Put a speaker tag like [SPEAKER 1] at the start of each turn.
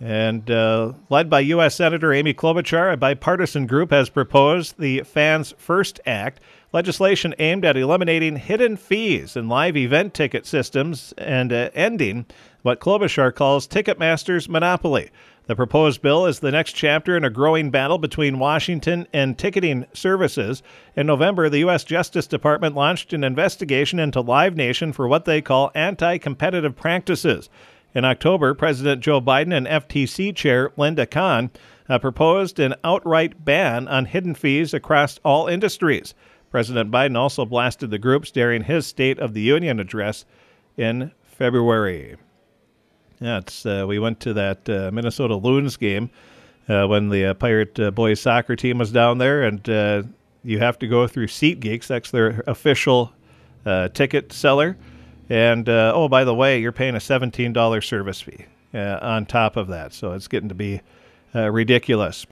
[SPEAKER 1] And uh, led by U.S. Senator Amy Klobuchar, a bipartisan group has proposed the Fans First Act, legislation aimed at eliminating hidden fees in live event ticket systems and uh, ending what Klobuchar calls Ticketmaster's monopoly. The proposed bill is the next chapter in a growing battle between Washington and ticketing services. In November, the U.S. Justice Department launched an investigation into Live Nation for what they call anti competitive practices. In October, President Joe Biden and FTC Chair Lina Khan uh, proposed an outright ban on hidden fees across all industries. President Biden also blasted the groups during his State of the Union address in February. Yeah, uh, we went to that uh, Minnesota Loons game uh, when the uh, Pirate uh, boys soccer team was down there, and you have to go through SeatGeeks. That's their official ticket seller. And uh, oh, by the way, you're paying a $17 service fee uh, on top of that, so it's getting to be uh, ridiculous.